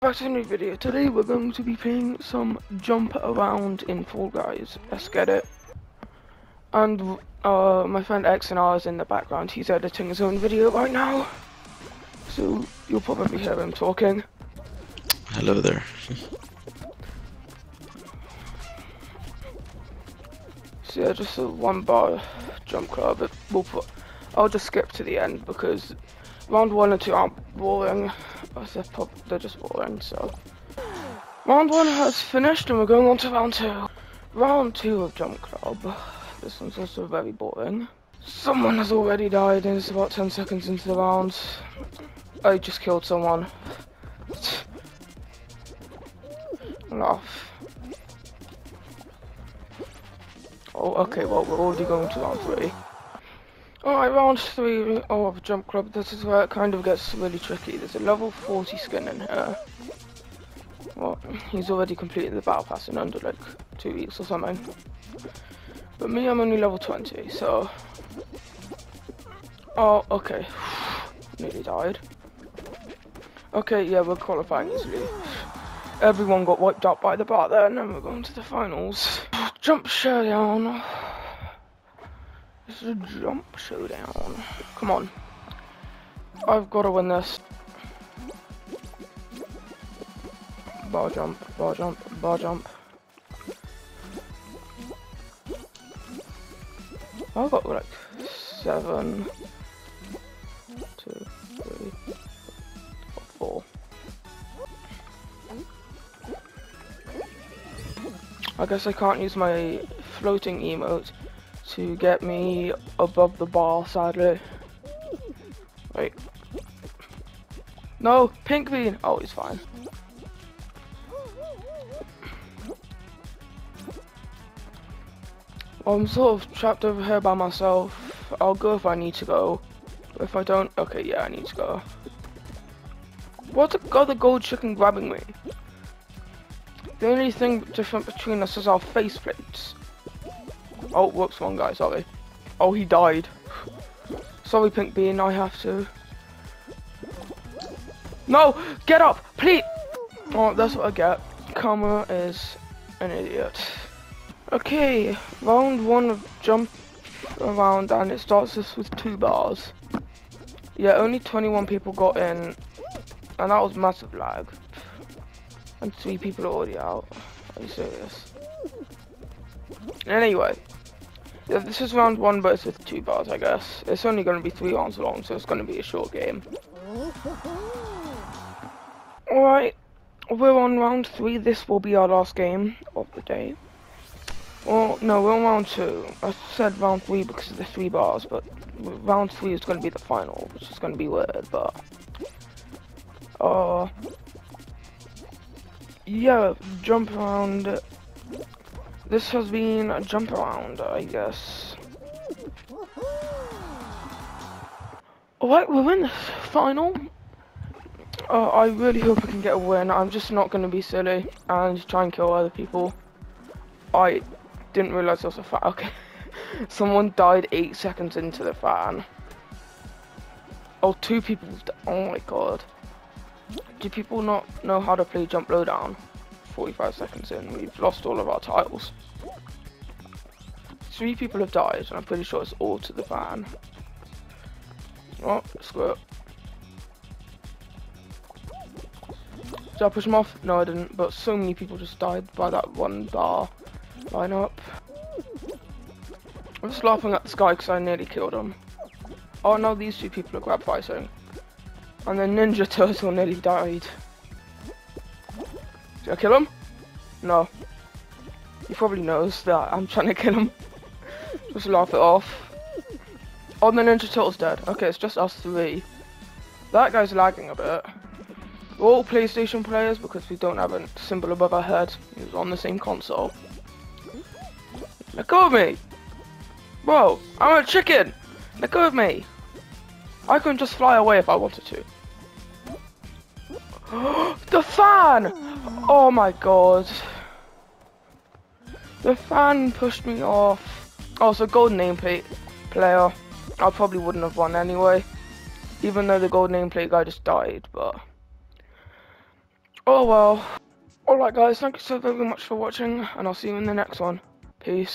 Back to a new video. Today we're going to be playing some jump around in Fall Guys. Let's get it. And uh, my friend X and R is in the background. He's editing his own video right now. So you'll probably hear him talking. Hello there. So yeah, just a one bar jump club. We'll put, I'll just skip to the end because round one and two aren't boring. They're, just boring, so. Round one has finished and we're going on to round two. Round two of Jump Club. This one's also very boring. Someone has already died and it's about 10 seconds into the round. I just killed someone. Laugh. Oh, okay, well, we're already going to round three. Alright, round three of Jump Club. This is where it kind of gets really tricky. There's a level 40 skin in here. Well, he's already completed the battle pass in under like two weeks or something. But me, I'm only level 20, so... Oh, okay. Nearly died. Okay, yeah, we're qualifying easily. Everyone got wiped out by the bar there, and we're going to the finals. Jump showdown. This is a jump showdown. Come on. I've got to win this. Bar jump, bar jump, bar jump. I've got like seven, two, three, four. I guess I can't use my floating emote to get me above the bar, sadly. Wait. No, pink bean! Oh, he's fine. I'm sort of trapped over here by myself. I'll go if I need to go. If I don't, okay, yeah, I need to go. What's the gold chicken grabbing me? The only thing different between us is our faceplates. Oh, whoops, one guy, sorry. Oh, he died. Sorry, Pink Bean, I have to. No! Get up! Please! Oh, that's what I get. Karma is an idiot. Okay, round one of jump around and it starts us with two bars. Yeah, only 21 people got in and that was massive lag. And three people are already out. Are you serious? Anyway, yeah, this is round one, but it's with two bars, I guess. It's only going to be three rounds long, so it's going to be a short game. Alright, we're on round three. This will be our last game of the day. Well, no, we're on round two. I said round three because of the three bars, but round three is going to be the final, which is going to be weird, but... Uh... Yeah, jump around this has been a jump around, I guess. Alright, we're in the final. Uh, I really hope I can get a win. I'm just not going to be silly and try and kill other people. I didn't realise there was a fan. Okay. Someone died 8 seconds into the fan. Oh, two people. Oh my god. Do people not know how to play jump showdown? 45 seconds in, we've lost all of our tiles. Three people have died, and I'm pretty sure it's all to the van. Oh, screw it. Did I push him off? No, I didn't, but so many people just died by that one bar lineup. I'm just laughing at this guy because I nearly killed him. Oh, now these two people are grab fighting. And then Ninja Turtle nearly died. Did I kill him? No. He probably knows that I'm trying to kill him. just laugh it off. Oh, the Ninja Turtle's dead. Okay, it's just us three. That guy's lagging a bit. We're all PlayStation players because we don't have a symbol above our head. He's on the same console. Let go of me! Bro, I'm a chicken! Let go of me! I can just fly away if I wanted to. the fan! Oh my god. The fan pushed me off. Oh, so gold nameplate player. I probably wouldn't have won anyway. Even though the gold nameplate guy just died, but... Oh well. Alright guys, thank you so very much for watching, and I'll see you in the next one. Peace.